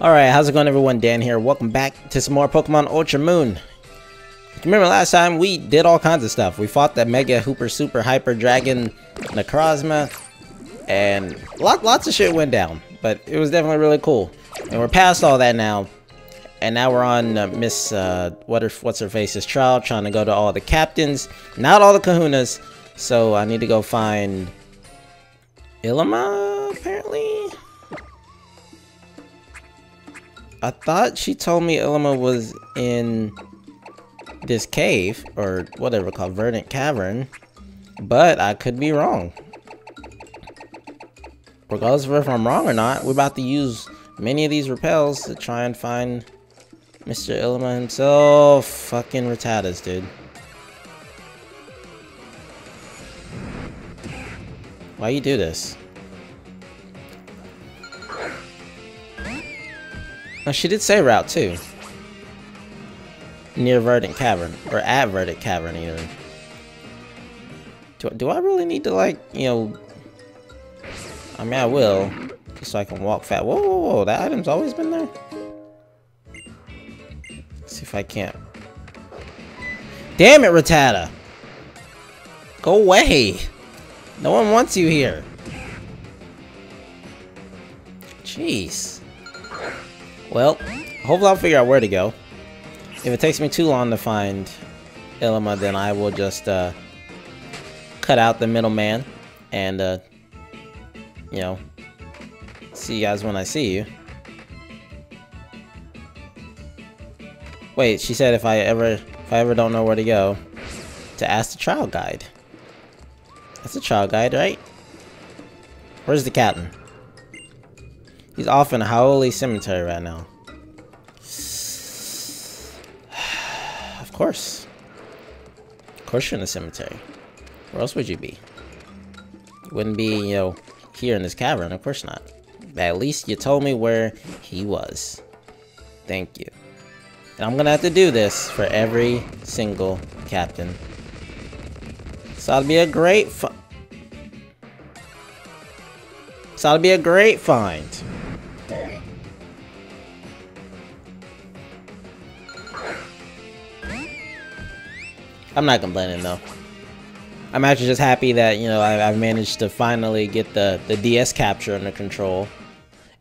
Alright, how's it going everyone? Dan here. Welcome back to some more Pokemon Ultra Moon. Remember last time we did all kinds of stuff. We fought that Mega Hooper Super Hyper Dragon Necrozma and lot, lots of shit went down. But it was definitely really cool. And we're past all that now. And now we're on uh, Miss, uh, what what's her face's trial, trying to go to all the captains. Not all the kahunas. So I need to go find Ilima, apparently? I thought she told me Ilima was in this cave, or whatever called Verdant Cavern, but I could be wrong. Regardless of if I'm wrong or not, we're about to use many of these repels to try and find Mr. Ilima himself. Fucking Rattatas, dude. Why you do this? Now, she did say route, too. Near Verdant Cavern. Or at Verdant Cavern, even. Do, do I really need to, like, you know... I mean, I will. Just so I can walk fast. Whoa, whoa, whoa. That item's always been there? Let's see if I can't. Damn it, Rattata! Go away! No one wants you here. Jeez. Well, hopefully I'll figure out where to go. If it takes me too long to find Ilima, then I will just uh, cut out the middleman and, uh, you know, see you guys when I see you. Wait, she said if I ever, if I ever don't know where to go, to ask the trial guide. That's a trial guide, right? Where's the captain? He's off in Hau'oli Cemetery right now. of course. Of course you're in the cemetery. Where else would you be? You wouldn't be, you know, here in this cavern. Of course not. At least you told me where he was. Thank you. And I'm gonna have to do this for every single captain. So it'll be a great. So it'll be a great find. I'm not complaining though. I'm actually just happy that, you know, I, have managed to finally get the, the DS capture under control.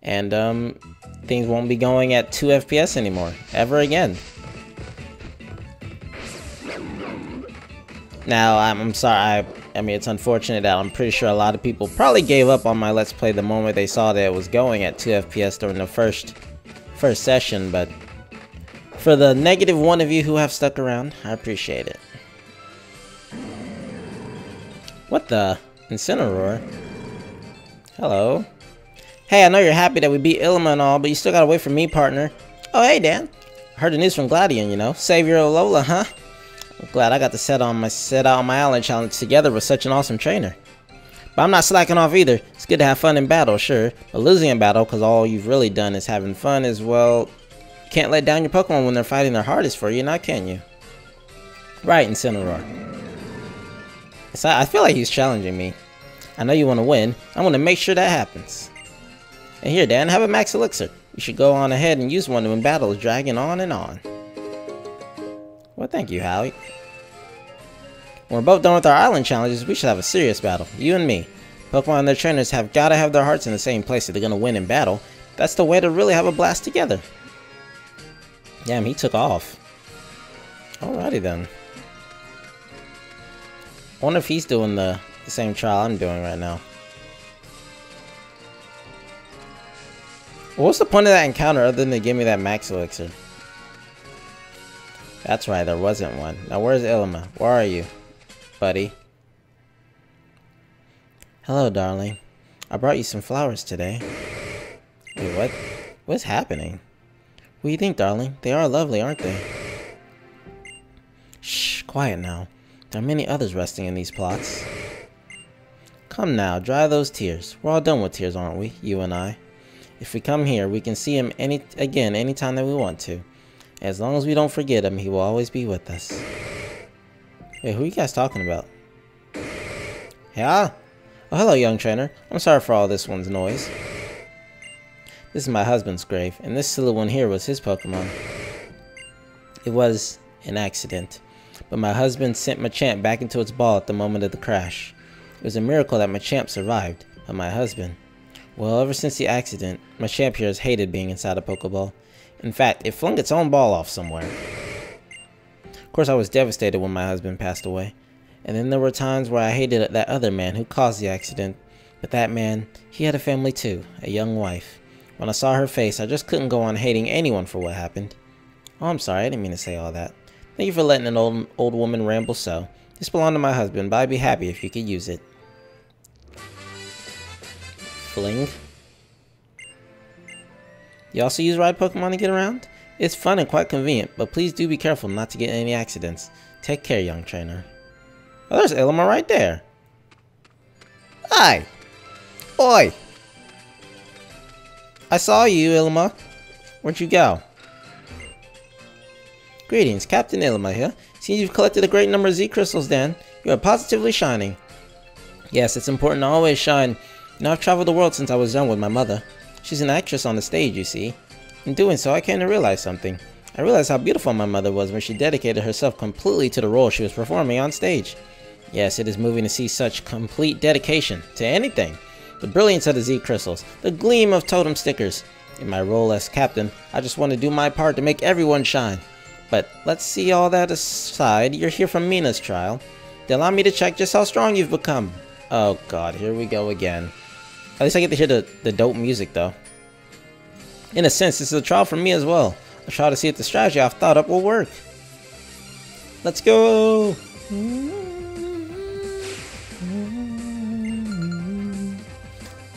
And, um, things won't be going at 2 FPS anymore. Ever again. Now, I'm, I'm sorry, I, I mean, it's unfortunate that I'm pretty sure a lot of people probably gave up on my Let's Play the moment they saw that it was going at 2 FPS during the first, first session, but for the negative one of you who have stuck around, I appreciate it. What the? Incineroar? Hello? Hey, I know you're happy that we beat Ilima and all, but you still gotta wait for me, partner. Oh, hey, Dan. Heard the news from Gladion, you know. Savior of Alola, huh? I'm glad I got to set on my set out on my island challenge together with such an awesome trainer. But I'm not slacking off either. It's good to have fun in battle, sure. But losing in battle, because all you've really done is having fun as well. Can't let down your Pokemon when they're fighting their hardest for you, now can you? Right, Incineroar. I feel like he's challenging me. I know you want to win. I'm going to make sure that happens. And here, Dan, have a Max Elixir. You should go on ahead and use one when battle is dragging on and on. Well, thank you, Howie. When we're both done with our island challenges, we should have a serious battle. You and me. Pokemon and their trainers have got to have their hearts in the same place if they're going to win in battle. That's the way to really have a blast together. Damn, he took off. Alrighty then. I wonder if he's doing the, same trial I'm doing right now. What's the point of that encounter other than to give me that max elixir? That's right, there wasn't one. Now where's Ilima? Where are you, buddy? Hello, darling. I brought you some flowers today. Wait, what? What's happening? What do you think, darling? They are lovely, aren't they? Shh, quiet now. There are many others resting in these plots. Come now, dry those tears. We're all done with tears, aren't we? You and I. If we come here, we can see him any again anytime that we want to. As long as we don't forget him, he will always be with us. Wait, who are you guys talking about? Yeah? Oh, hello, young trainer. I'm sorry for all this one's noise. This is my husband's grave, and this silly one here was his Pokemon. It was an accident, but my husband sent Machamp back into its ball at the moment of the crash. It was a miracle that Machamp survived, but my husband... Well, ever since the accident, Machamp here has hated being inside a Pokeball. In fact, it flung its own ball off somewhere. Of course, I was devastated when my husband passed away. And then there were times where I hated that other man who caused the accident. But that man, he had a family too, a young wife. When I saw her face, I just couldn't go on hating anyone for what happened. Oh, I'm sorry, I didn't mean to say all that. Thank you for letting an old old woman ramble so. This belonged to my husband, but I'd be happy if you could use it. Fling. You also use ride Pokemon to get around? It's fun and quite convenient, but please do be careful not to get any accidents. Take care, young trainer. Oh, there's Ilima right there. Hi. Oi. I saw you, Ilima. Where'd you go? Greetings, Captain Ilima here. Seems you've collected a great number of Z crystals, Dan. You are positively shining. Yes, it's important to always shine. You know, I've traveled the world since I was young with my mother. She's an actress on the stage, you see. In doing so, I came to realize something. I realized how beautiful my mother was when she dedicated herself completely to the role she was performing on stage. Yes, it is moving to see such complete dedication to anything. The brilliance of the Z crystals, the gleam of totem stickers. In my role as captain, I just want to do my part to make everyone shine. But let's see all that aside, you're here from Mina's trial. They allow me to check just how strong you've become. Oh god, here we go again. At least I get to hear the, the dope music though. In a sense, this is a trial for me as well. A trial to see if the strategy I've thought up will work. Let's go!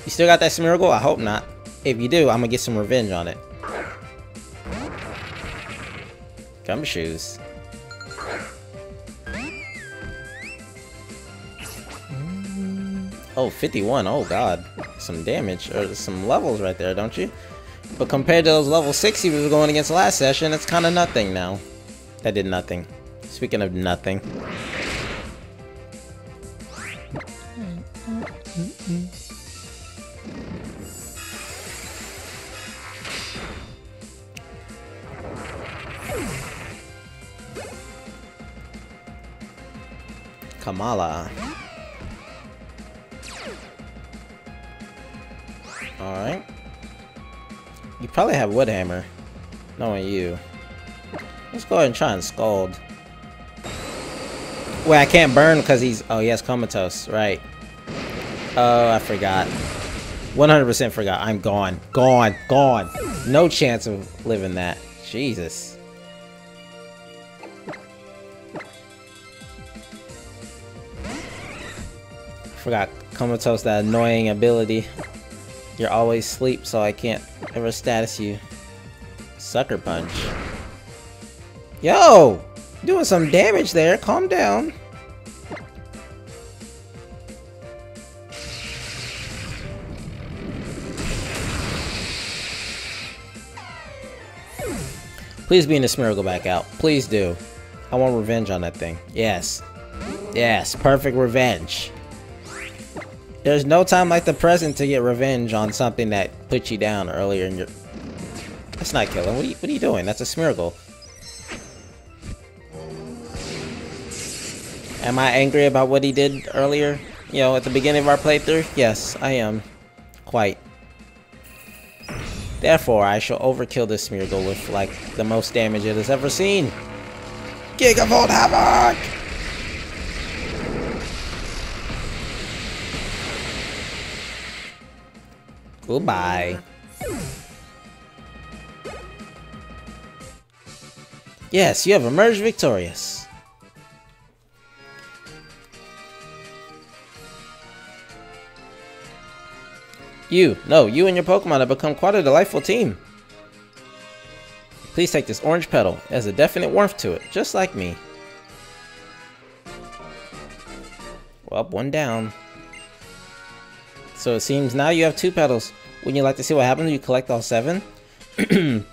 You still got that Smeargle? I hope not. If you do, I'm gonna get some revenge on it. Gumshoos. Oh, 51. Oh, God. Some damage, or some levels right there, don't you? But compared to those level 60 we were going against last session, it's kind of nothing now. That did nothing. Speaking of nothing. Let's go ahead and try and Scald. Wait, I can't burn because he's... Oh, he has Comatose. Right. Oh, I forgot. 100% forgot. I'm gone. Gone. Gone. No chance of living that. Jesus. forgot Comatose, that annoying ability. You're always sleep, so I can't ever status you. Sucker Punch. Yo! Doing some damage there, calm down. Please be in the Smeargle back out. Please do. I want revenge on that thing. Yes. Yes, perfect revenge. There's no time like the present to get revenge on something that put you down earlier in your... That's not killing. What are you, what are you doing? That's a Smeargle. Am I angry about what he did earlier? You know, at the beginning of our playthrough? Yes, I am. Quite. Therefore, I shall overkill this Smeargle with, like, the most damage it has ever seen. Gigavolt Havoc! Goodbye. Yes, you have emerged victorious. You, no, you and your Pokemon have become quite a delightful team. Please take this orange petal. It has a definite warmth to it, just like me. Well, one down. So it seems now you have two petals. Wouldn't you like to see what happens when you collect all seven? you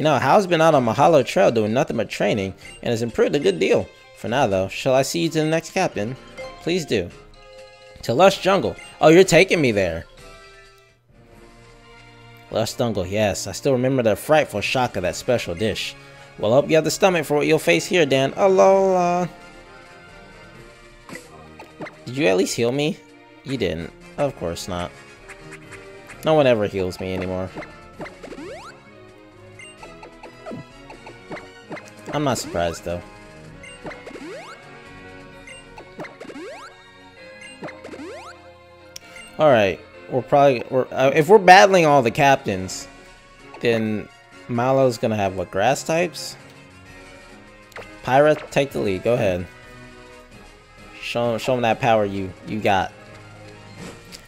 know, Hau's been out on Mahalo Trail doing nothing but training, and has improved a good deal. For now, though, shall I see you to the next captain? Please do. To Lush Jungle. Oh, you're taking me there. Lush Dungle, yes. I still remember the frightful shock of that special dish. Well, hope you have the stomach for what you'll face here, Dan. Alola! Did you at least heal me? You didn't. Of course not. No one ever heals me anymore. I'm not surprised, though. Alright, we're probably... We're, uh, if we're battling all the captains, then Mallow's gonna have, what, grass types? Pyra, take the lead. Go ahead. Show, show them that power you, you got.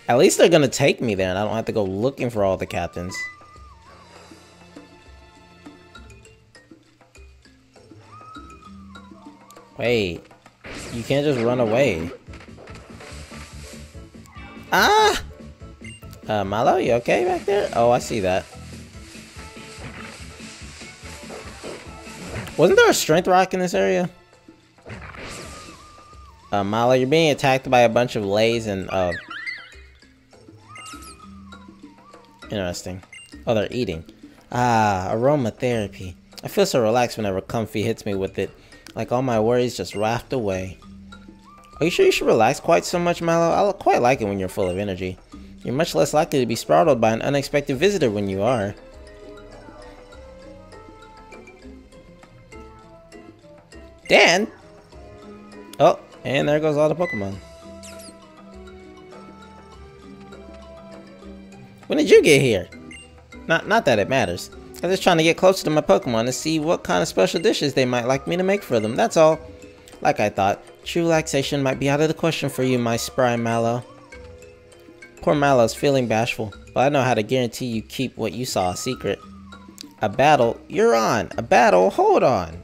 At least they're gonna take me there and I don't have to go looking for all the captains. Wait. You can't just run away. Uh, you okay back there? Oh, I see that. Wasn't there a strength rock in this area? Uh, you're being attacked by a bunch of lays and, uh... Interesting. Oh, they're eating. Ah, aromatherapy. I feel so relaxed whenever Comfey hits me with it. Like all my worries just raft away. Are you sure you should relax quite so much, Mallow? I quite like it when you're full of energy. You're much less likely to be startled by an unexpected visitor when you are. Dan? Oh, and there goes all the Pokemon. When did you get here? Not, not that it matters. I'm just trying to get closer to my Pokemon to see what kind of special dishes they might like me to make for them, that's all. Like I thought, true relaxation might be out of the question for you, my spry Mallow. Poor Mallow's feeling bashful, but I know how to guarantee you keep what you saw a secret. A battle? You're on! A battle? Hold on!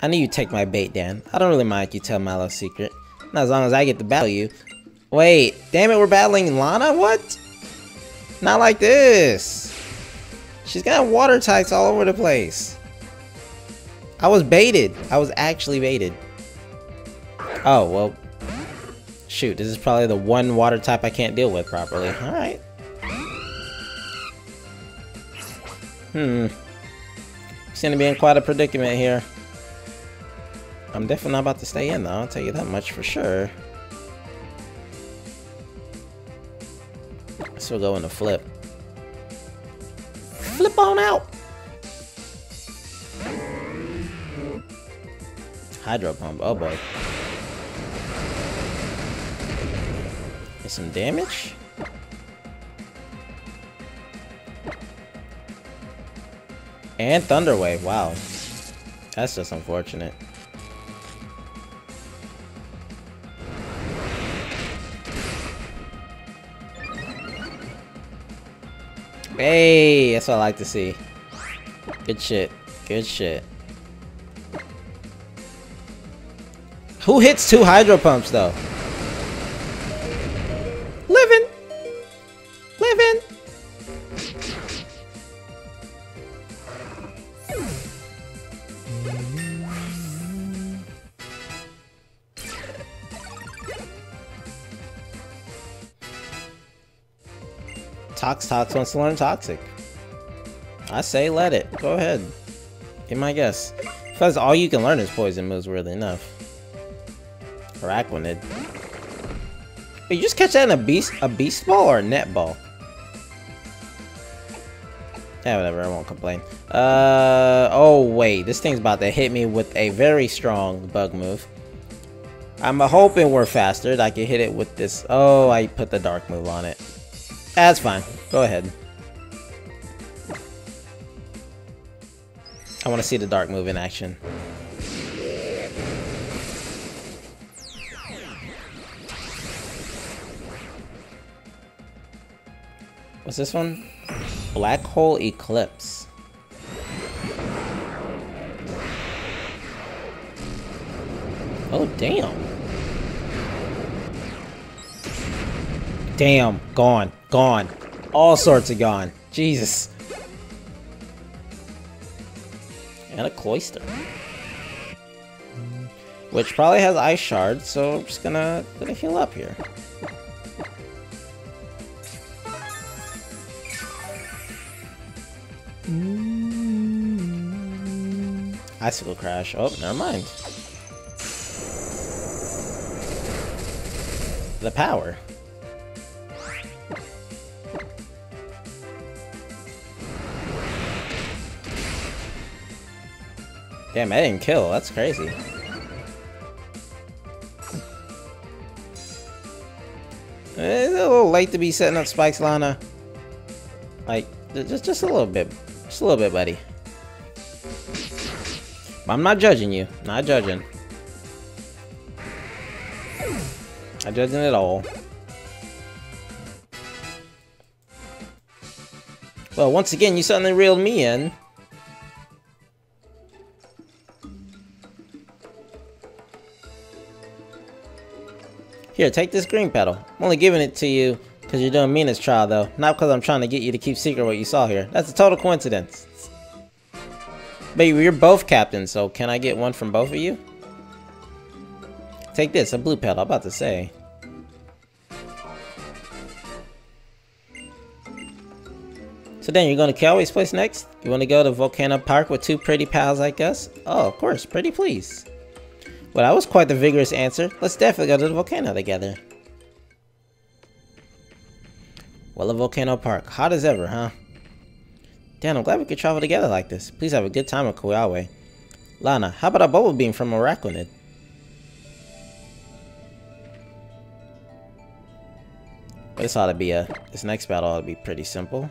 I knew you'd take my bait, Dan. I don't really mind if you tell Mallow's secret. Not as long as I get to battle you. Wait, damn it, we're battling Lana? What? Not like this. She's got water types all over the place. I was baited. I was actually baited. Oh, well. Shoot, this is probably the one water type I can't deal with properly. Alright. Hmm. Seem to be in quite a predicament here. I'm definitely not about to stay in though, I'll tell you that much for sure. So we'll go into flip. Flip on out! Hydro pump, oh boy. Some damage? And Thunder Wave, wow. That's just unfortunate. Hey, that's what I like to see. Good shit. Good shit. Who hits two hydro pumps though? Living. Living. Tox Tox wants to learn Toxic. I say let it. Go ahead. Be my guess. Because all you can learn is poison moves, really enough. Araquanid. You just catch that in a beast a beast ball or a net ball? Yeah, whatever, I won't complain. Uh oh wait, this thing's about to hit me with a very strong bug move. I'm hoping we're faster. I can hit it with this. Oh, I put the dark move on it. That's fine. Go ahead. I want to see the dark move in action. What's this one? Black Hole Eclipse. Oh, damn. Damn, gone, gone. All sorts of gone. Jesus. And a Cloyster. Which probably has Ice shards, so I'm just gonna, gonna heal up here. Icicle crash. Oh, never mind. The power. Damn, I didn't kill. That's crazy. Eh, it's a little late to be setting up spikes, Lana. Like, just just a little bit. Just a little bit, buddy. I'm not judging you. Not judging. Not judging at all. Well, once again, you suddenly reeled me in. Here, take this green petal. I'm only giving it to you because you're doing Mina's trial, though. Not because I'm trying to get you to keep secret what you saw here. That's a total coincidence. But you're both captains, so can I get one from both of you? Take this, a blue petal, I'm about to say. So then, you're going to Kiawe's place next? You want to go to Volcano Park with two pretty pals like us? Oh, of course, pretty please. Well, that was quite the vigorous answer. Let's definitely go to the volcano together. Well, a volcano park. Hot as ever, huh? Damn, I'm glad we could travel together like this. Please have a good time at Kiawe. Lana, how about a bubble beam from Araquanid? This ought to be a... This next battle ought to be pretty simple.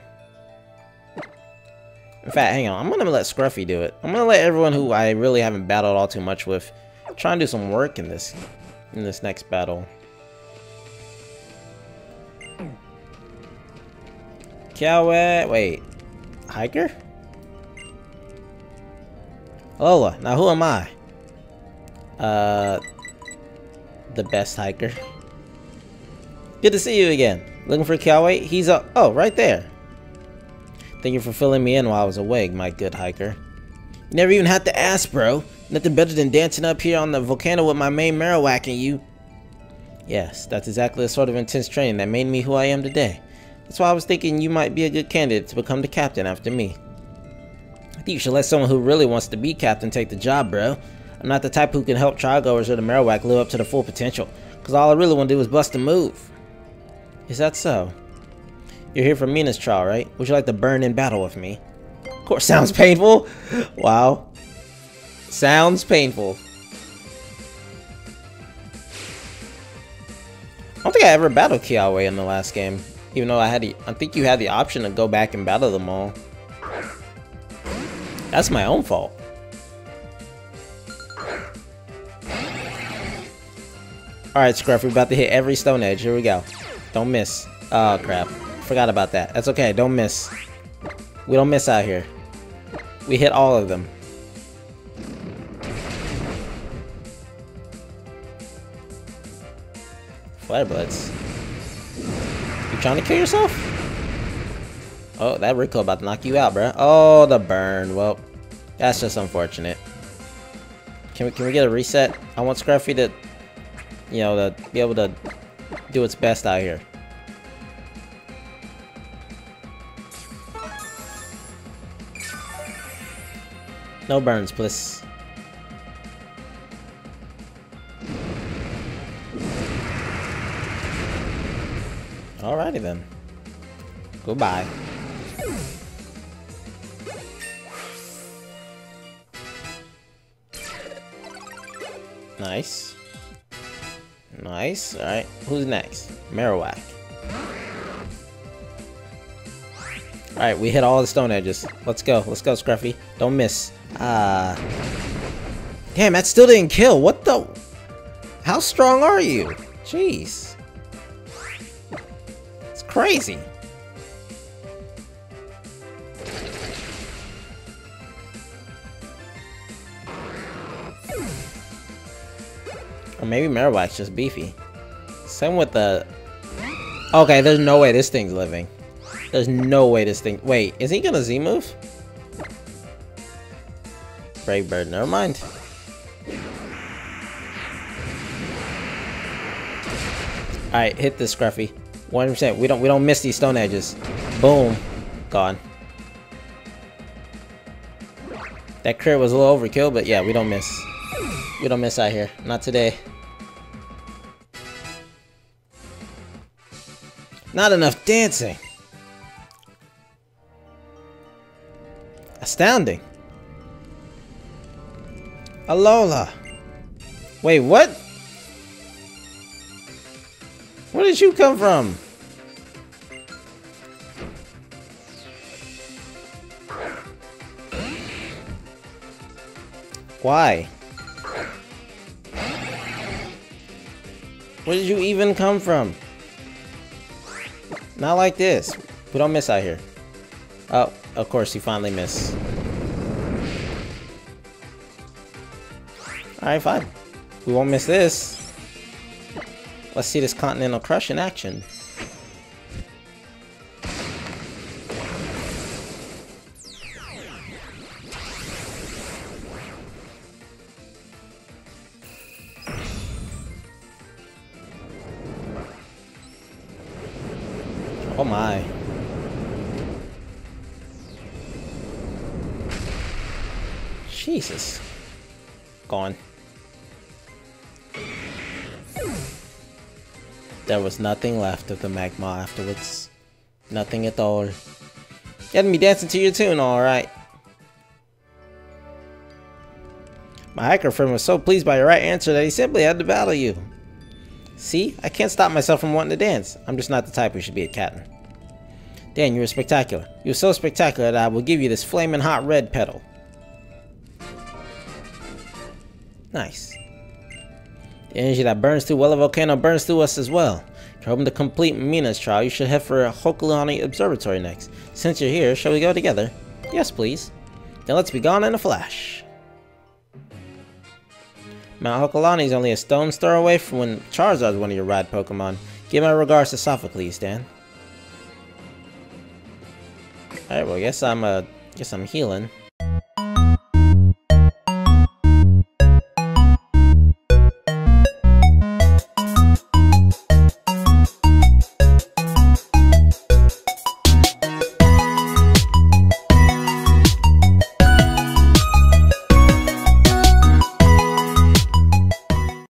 In fact, hang on. I'm gonna let Scruffy do it. I'm gonna let everyone who I really haven't battled all too much with try and do some work in this in this next battle. Kiawe, wait, hiker? Lola, now who am I? Uh, the best hiker. Good to see you again. Looking for Kiawe? He's a oh right there. Thank you for filling me in while I was awake, my good hiker. You never even had to ask, bro. Nothing better than dancing up here on the volcano with my main Marowak and you. Yes, that's exactly the sort of intense training that made me who I am today. That's why I was thinking you might be a good candidate to become the captain after me. I think you should let someone who really wants to be captain take the job, bro. I'm not the type who can help trialgoers or the Marowak live up to their full potential, because all I really want to do is bust a move. Is that so? You're here for Mina's trial, right? Would you like to burn in battle with me? Of course, sounds painful. Wow. Sounds painful. I don't think I ever battled Kiawe in the last game. Even though I had the, I think you had the option to go back and battle them all. That's my own fault. Alright, Scruff, we're about to hit every stone edge. Here we go. Don't miss. Oh, crap. Forgot about that. That's okay. Don't miss. We don't miss out here. We hit all of them. Flare Blitz. Trying to kill yourself? Oh, that recoil about to knock you out, bro. Oh, the burn. Well, that's just unfortunate. Can we, can we get a reset? I want Scruffy to, you know, to be able to do its best out here. No burns, please. Goodbye. Nice. Nice. Alright. Who's next? Marowak. Alright, we hit all the stone edges. Let's go. Let's go, Scruffy. Don't miss. Ah. Uh, damn, that still didn't kill. What the? How strong are you? Jeez. Crazy. Or maybe Marowak's just beefy. Same with the... Okay, there's no way this thing's living. There's no way this thing... Wait, is he gonna Z-move? Brave Bird, never mind. Alright, hit this Scruffy. 100%. We don't we don't miss these stone edges. Boom. Gone. That crit was a little overkill, but yeah, we don't miss. We don't miss out here. Not today. Not enough dancing. Astounding. Alola. Wait, what? Where did you come from? Why? Where did you even come from? Not like this. We don't miss out here. Oh, of course you finally miss. Alright, fine. We won't miss this. Let's see this Continental Crush in action. Jesus. Gone. There was nothing left of the magma afterwards. Nothing at all. Had me dancing to your tune, alright. My hiker friend was so pleased by your right answer that he simply had to battle you. See? I can't stop myself from wanting to dance. I'm just not the type who should be a captain. Dan, you were spectacular. You were so spectacular that I will give you this flaming hot red petal. Nice. The energy that burns through Wela Volcano burns through us as well. If you're hoping to complete Mina's trial, you should head for Hokulani Observatory next. Since you're here, shall we go together? Yes, please. Then let's be gone in a flash. Mount Hokulani is only a stone's throw away from when Charizard is one of your ride Pokemon. Give my regards to Sophocles, Dan. Alright, well, guess I'm, uh, guess I'm healing.